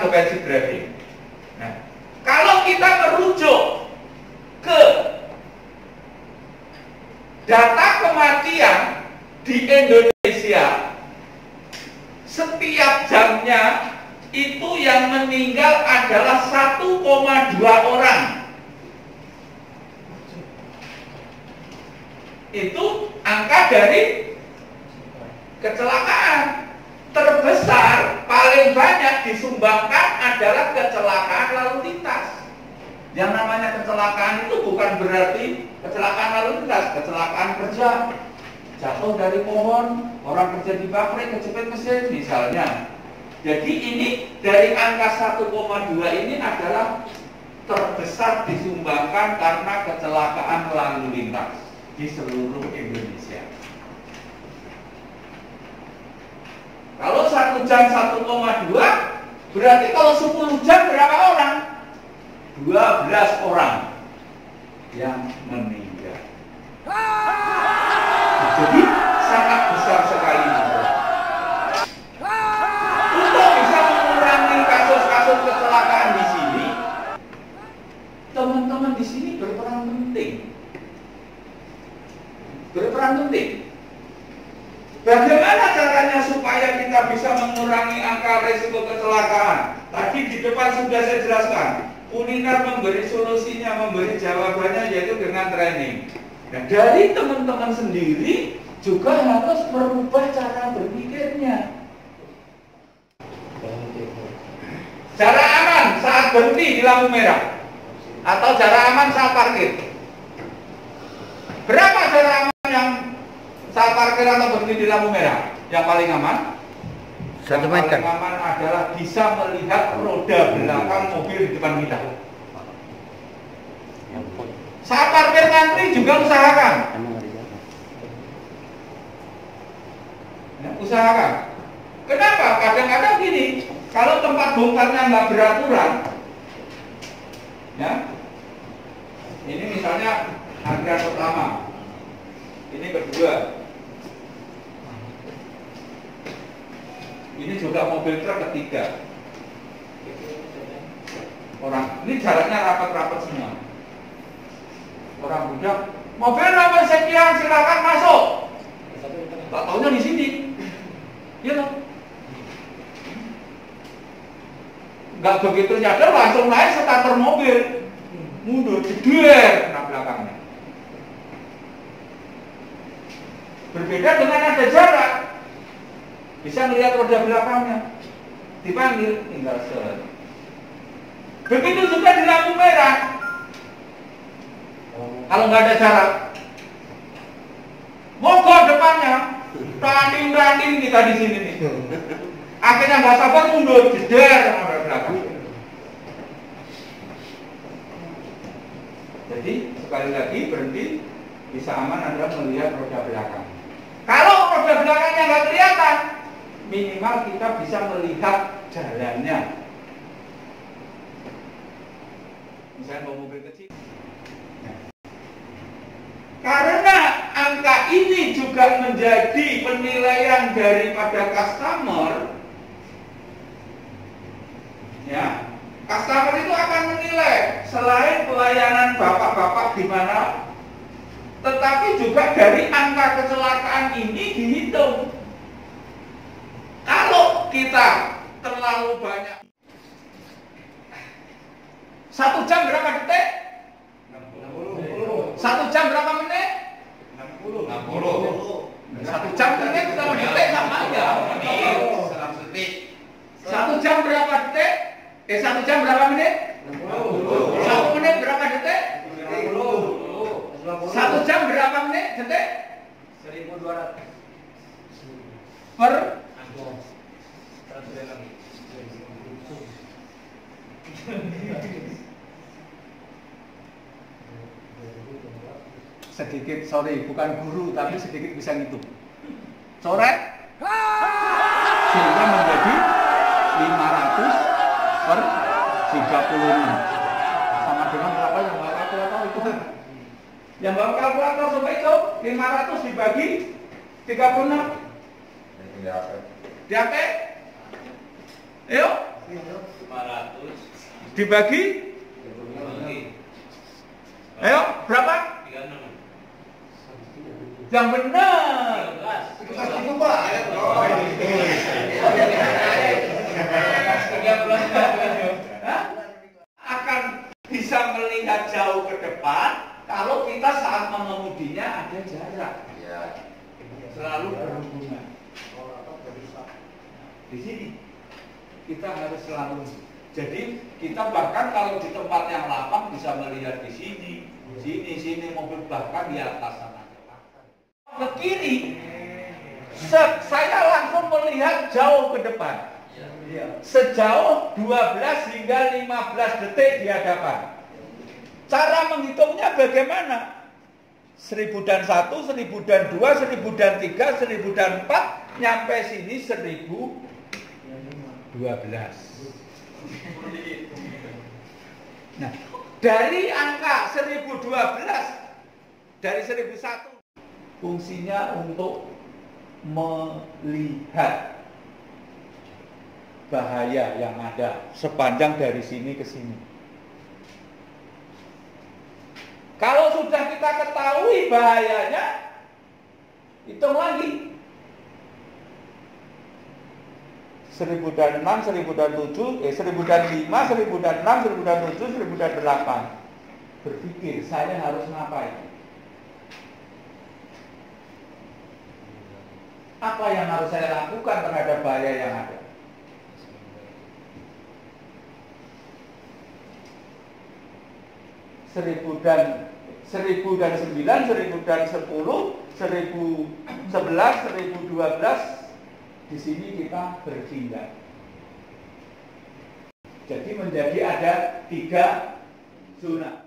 tentang defensive. Nah, kalau kita merujuk ke data kematian di Indonesia, setiap jamnya itu yang meninggal adalah 1,2 orang. itu angka dari kecelakaan banyak disumbangkan adalah kecelakaan lalu lintas. Yang namanya kecelakaan itu bukan berarti kecelakaan lalu lintas kecelakaan kerja. Jatuh dari pohon orang kerja di pabrik kejepit mesin misalnya. Jadi ini dari angka 1,2 ini adalah terbesar disumbangkan karena kecelakaan lalu lintas di seluruh Indonesia. Kalau satu jam 1,2 berarti kalau 10 jam berapa orang? 12 orang yang meninggal. Jadi sangat besar sekali. Untuk bisa mengurangi kasus-kasus kecelakaan di sini, teman-teman di sini berperan penting berperan penting. Bagaimana caranya supaya kita bisa mengurangi angka risiko kecelakaan? Tadi di depan sudah saya jelaskan. Unikar memberi solusinya, memberi jawabannya yaitu dengan training. Nah, dari teman-teman sendiri juga harus merubah cara berpikirnya. Cara aman saat berhenti di lampu merah atau cara aman saat parkir. Berapa cara aman yang saat parkir atau berhenti di lampu merah? Yang paling aman? Satu yang meter. paling aman adalah bisa melihat roda belakang mobil di depan kita. Saat parkir ngantri juga usahakan. Ya, usahakan. Kenapa? Kadang-kadang gini, kalau tempat bongkarnya nggak beraturan, ya, ini misalnya antrian pertama, ini kedua, ini juga mobil truk ketiga. Orang, ini jaraknya rapat-rapat semua. Orang budak, mobil nomor sekian silakan masuk. Tak tahunya di sini. Iya loh. Nggak begitu nyadar langsung naik starter mobil. Mundur, jeder kena belakangnya. Berbeda dengan ada jarak. Bisa melihat roda belakangnya. Dipanggil, tinggal set. Begitu juga di lampu merah. Kalau nggak ada jarak, mogok depannya, tanding-tanding kita di sini nih. Akhirnya nggak sabar mundur, jeder roda belakang. Jadi sekali lagi berhenti bisa aman Anda melihat roda belakang. Kalau roda belakangnya nggak kelihatan, minimal kita bisa melihat jalannya. Misalnya bawa mobil kecil. Karena angka ini juga menjadi penilaian daripada customer, ya, customer itu akan menilai selain pelayanan bapak-bapak di mana, tetapi juga dari angka kecelakaan ini dihitung. Kalau kita terlalu banyak, satu jam berapa detik? Satu jam berapa menit? 60. Satu jam menit sama detik sama aja. Satu jam berapa detik? Eh satu jam berapa menit? Satu menit berapa detik? Satu jam berapa menit detik? 1200. Per sedikit sorry bukan guru tapi sedikit bisa ngitung. Coret sehingga menjadi 500 per 36 sama dengan berapa yang bawa kalkulator itu? Yang bawa kalkulator coba itu 500 dibagi 36 di HP ayo. 500. dibagi. Ayo berapa? Yang benar. Hah? akan bisa melihat jauh ke depan kalau kita saat mengemudinya ada jarak. Selalu berhubungan. Di sini kita harus selalu. Jadi kita bahkan kalau di tempat yang lapang bisa melihat di sini sini sini mobil bahkan di atas sana. Ke kiri. Saya langsung melihat jauh ke depan. Sejauh 12 hingga 15 detik di hadapan. Cara menghitungnya bagaimana? 1000 dan 1, 1000 dan 2, 1000 dan 3, 1000 dan 4, nyampe sini 1012. Nah, dari angka 1012 dari 1001 fungsinya untuk melihat bahaya yang ada sepanjang dari sini ke sini. Kalau sudah kita ketahui bahayanya, hitung lagi. 1000 dan 6, 1000 dan 7, eh 1000 dan 5, 1000 dan 6, 1000 dan 7, 1000 dan 8. Berpikir, saya harus ngapain? Apa yang harus saya lakukan terhadap bahaya yang ada? seribu dan seribu dan sembilan, seribu dan sepuluh, seribu sebelas, seribu dua belas di sini kita bertindak. Jadi menjadi ada tiga zona.